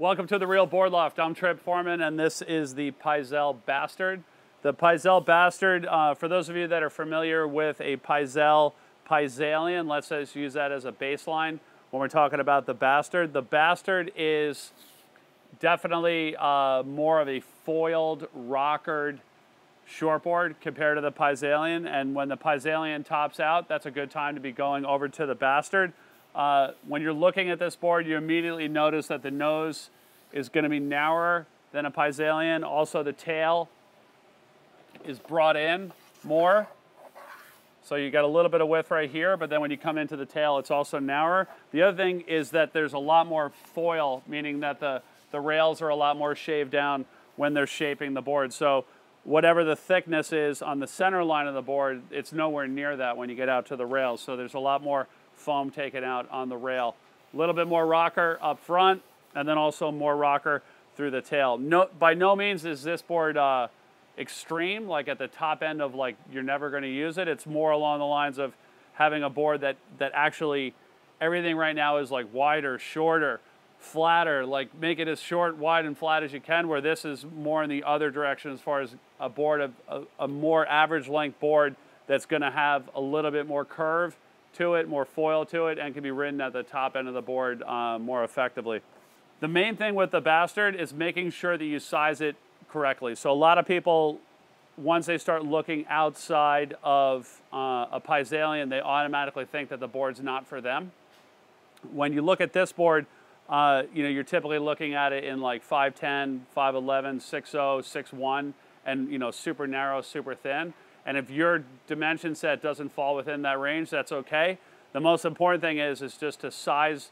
Welcome to the Real Board Loft. I'm Trip Forman, and this is the Pyzel Bastard. The Pyzel Bastard, uh, for those of you that are familiar with a Pyzel Pyzalien, let's just use that as a baseline when we're talking about the Bastard. The Bastard is definitely uh, more of a foiled, rockered shortboard compared to the Pyzalien. And when the Pyzalien tops out, that's a good time to be going over to the Bastard. Uh, when you're looking at this board, you immediately notice that the nose is going to be narrower than a Pyzalien. Also, the tail is brought in more. So you got a little bit of width right here, but then when you come into the tail, it's also narrower. The other thing is that there's a lot more foil, meaning that the, the rails are a lot more shaved down when they're shaping the board. So whatever the thickness is on the center line of the board, it's nowhere near that when you get out to the rails. So there's a lot more foam taken out on the rail. A little bit more rocker up front, and then also more rocker through the tail. No, by no means is this board uh, extreme, like at the top end of like you're never going to use it. It's more along the lines of having a board that that actually everything right now is like wider, shorter, flatter. Like make it as short, wide, and flat as you can. Where this is more in the other direction as far as a board, a, a, a more average length board that's going to have a little bit more curve to it, more foil to it, and can be ridden at the top end of the board uh, more effectively. The main thing with the Bastard is making sure that you size it correctly. So a lot of people, once they start looking outside of uh, a Pyzalien, they automatically think that the board's not for them. When you look at this board, uh, you know, you're typically looking at it in like 5'10", 5'11", 6'0", 6'1", and you know, super narrow, super thin. And if your dimension set doesn't fall within that range, that's okay. The most important thing is, is just to size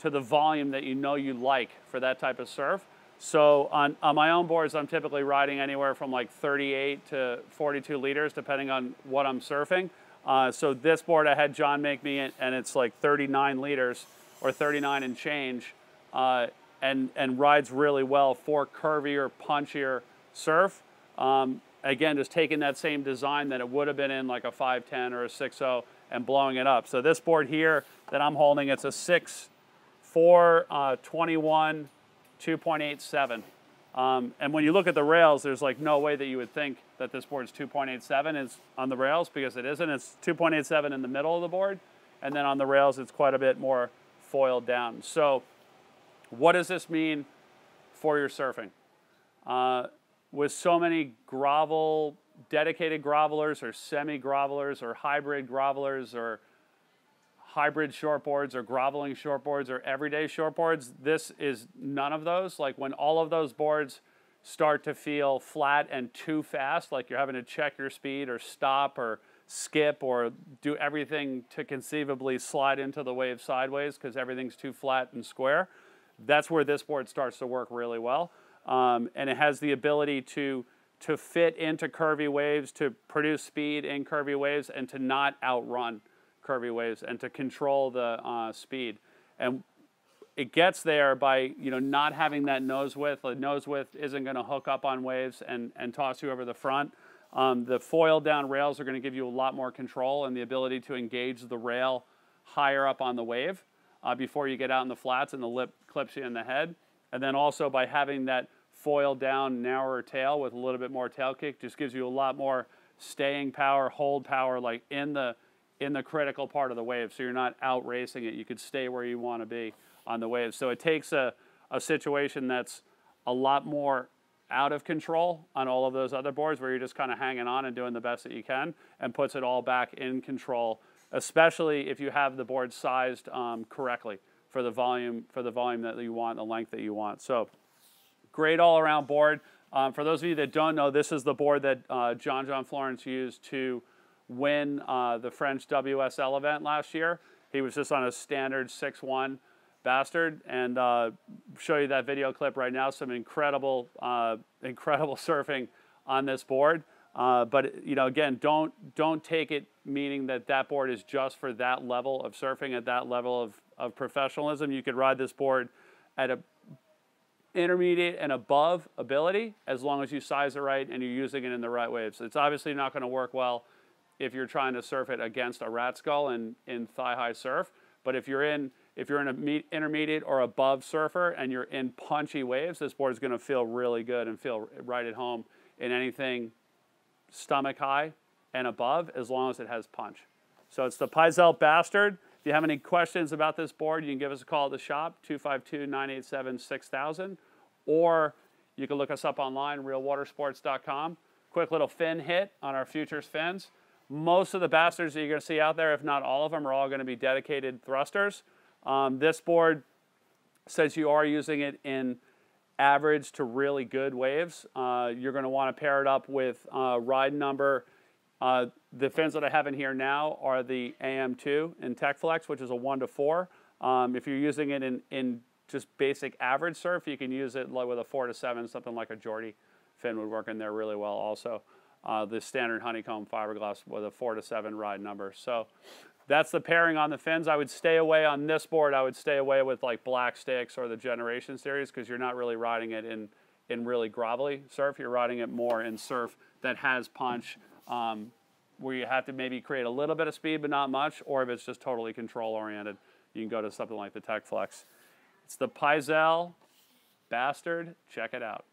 to the volume that you know you like for that type of surf. So on, on my own boards, I'm typically riding anywhere from like 38 to 42 liters, depending on what I'm surfing. Uh, so this board I had John make me, and it's like 39 liters or 39 and change, uh, and, and rides really well for curvier, punchier surf. Um, again, just taking that same design that it would have been in like a 510 or a 6.0 and blowing it up. So this board here that I'm holding, it's a 6 4 uh, 21 2.87. Um, and when you look at the rails, there's like no way that you would think that this board's 2.87 is on the rails because it isn't. It's 2.87 in the middle of the board, and then on the rails it's quite a bit more foiled down. So what does this mean for your surfing? Uh, with so many grovel, dedicated grovelers or semi-grovelers or hybrid grovelers or hybrid shortboards or groveling shortboards or everyday shortboards. This is none of those. Like when all of those boards start to feel flat and too fast, like you're having to check your speed or stop or skip or do everything to conceivably slide into the wave sideways because everything's too flat and square. That's where this board starts to work really well. Um, and it has the ability to to fit into curvy waves, to produce speed in curvy waves, and to not outrun curvy waves and to control the uh, speed. And it gets there by you know not having that nose width. The nose width isn't going to hook up on waves and, and toss you over the front. Um, the foil down rails are going to give you a lot more control and the ability to engage the rail higher up on the wave uh, before you get out in the flats and the lip clips you in the head. And then also by having that foil down narrower tail with a little bit more tail kick just gives you a lot more staying power, hold power like in the in the critical part of the wave. So you're not out racing it. You could stay where you want to be on the wave. So it takes a, a situation that's a lot more out of control on all of those other boards where you're just kind of hanging on and doing the best that you can and puts it all back in control, especially if you have the board sized um, correctly for the volume for the volume that you want, the length that you want. So great all around board. Um, for those of you that don't know, this is the board that uh, John John Florence used to win uh, the French WSL event last year. He was just on a standard 6-1 bastard and uh, show you that video clip right now. Some incredible, uh, incredible surfing on this board. Uh, but you know, again, don't don't take it meaning that that board is just for that level of surfing at that level of, of professionalism. You could ride this board at a intermediate and above ability as long as you size it right and you're using it in the right waves. It's obviously not going to work well if you're trying to surf it against a rat skull in, in thigh high surf. But if you're in if you're in a intermediate or above surfer and you're in punchy waves, this board is going to feel really good and feel right at home in anything stomach high and above as long as it has punch. So it's the Pyzel Bastard. If you have any questions about this board, you can give us a call at the shop, 252-987-6000, or you can look us up online, realwatersports.com. Quick little fin hit on our futures fins. Most of the bastards that you're going to see out there, if not all of them, are all going to be dedicated thrusters. Um, this board says you are using it in average to really good waves. Uh, you're going to want to pair it up with uh, ride number. Uh, the fins that I have in here now are the AM2 in TechFlex, which is a 1 to 4. Um, if you're using it in, in just basic average surf, you can use it with a 4 to 7, something like a Jordy fin would work in there really well also. Uh, the standard honeycomb fiberglass with a 4 to 7 ride number. So that's the pairing on the fins. I would stay away on this board. I would stay away with like Blackstix or the Generation series because you're not really riding it in, in really grovelly surf. You're riding it more in surf that has punch um, where you have to maybe create a little bit of speed but not much or if it's just totally control oriented, you can go to something like the Tech Flex. It's the Pyzel Bastard. Check it out.